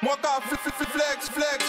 Moi, quand flex, flex.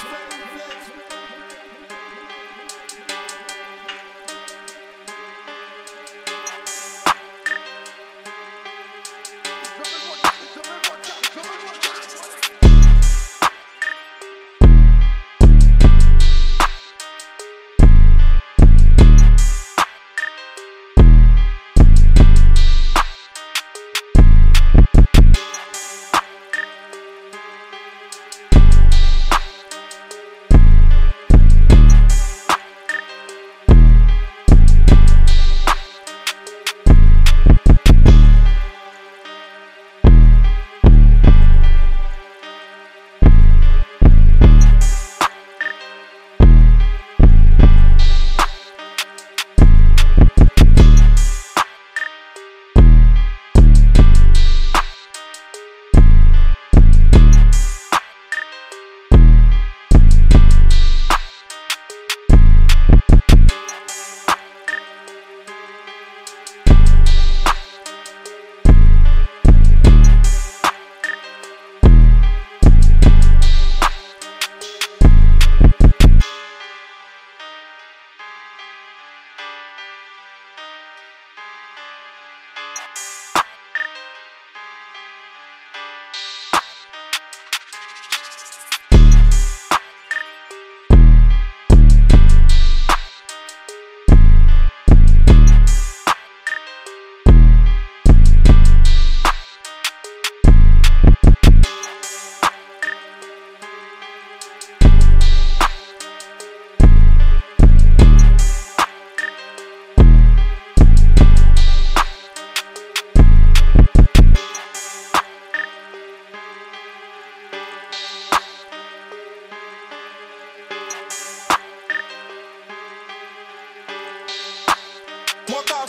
Quand